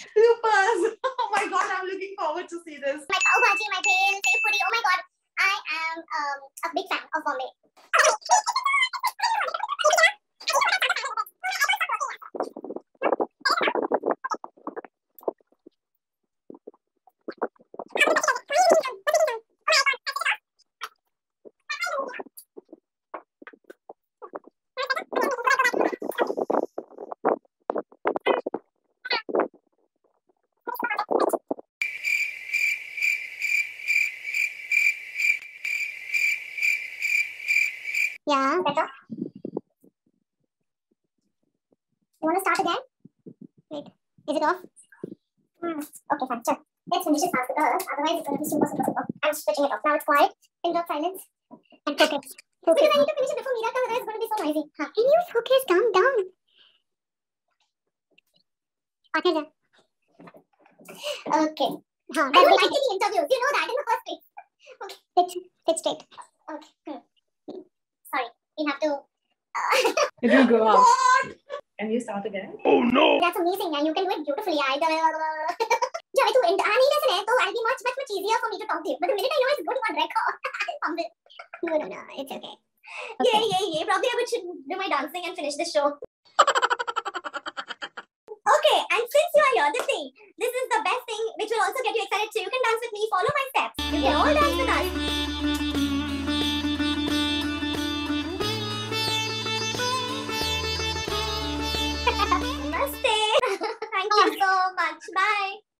Supers. Oh my god, I'm looking forward to see this. My pav bhaji, my bhel, sev puri. Oh my god, I am um, a big fan of Bombay. Yeah, better. You want to start again? Wait, is it off? Hmm. Okay, fine. Sure. Let's finish it fast because otherwise it's going to be super, super, super. I'm switching it off. Now it's quiet. Pin drop silence. And focus. Focus. Because I need to finish it before Mira comes, otherwise it's going to be so noisy. Huh. Can you focus? Calm down. Okay, then. Okay. Huh. I don't like any interviews. You know that in the first place. Okay. Sit, sit straight. Okay. Hmm you have to. Uh, it go out. Can you start again? Oh no! That's amazing. Yeah, you can do it beautifully. I. Yeah, to end Ani lesson, so oh, I'll be much, much, much easier for me to talk to you. But the minute I know it's a good one, record, I'll fumble. No, no, no. It's okay. okay. Yeah, yeah, yeah. Probably I would should do my dancing and finish the show. okay, and since you are here, the thing, this is the best thing which will also get you excited too. You can dance with me, follow my steps. You can all dance with us. much. Bye.